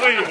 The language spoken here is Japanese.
ごいね。